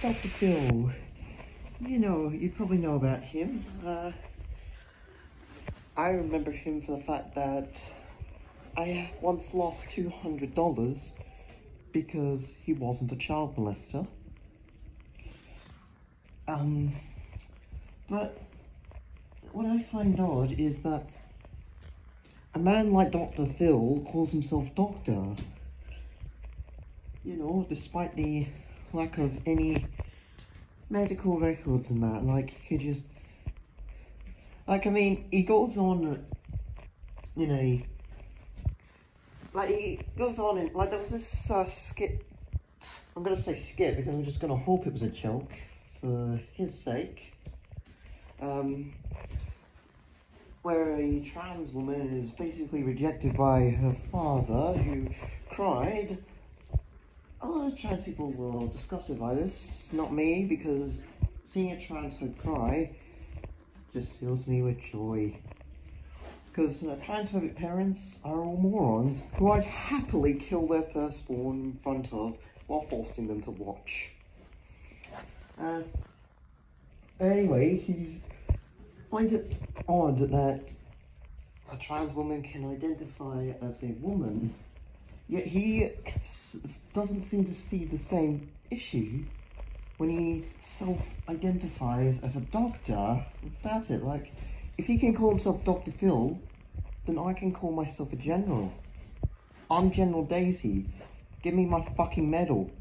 Dr. Phil. You know, you probably know about him. Uh, I remember him for the fact that I once lost $200 because he wasn't a child molester. Um, but what I find odd is that a man like Dr. Phil calls himself doctor. You know, despite the lack of any medical records and that, like, he could just. Like, I mean, he goes on in a. Like, he goes on and, Like, there was this uh, skit. I'm gonna say skit because I'm just gonna hope it was a joke for his sake. Um, where a trans woman is basically rejected by her father, who cried. A lot of trans people were disgusted by this, not me, because seeing a trans woman cry just fills me with joy. Because uh, transphobic parents are all morons who I'd happily kill their firstborn in front of while forcing them to watch. Uh, anyway, he finds it odd that a trans woman can identify as a woman, yet he doesn't seem to see the same issue when he self-identifies as a doctor without it. Like, if he can call himself Dr. Phil, then I can call myself a general. I'm General Daisy. Give me my fucking medal.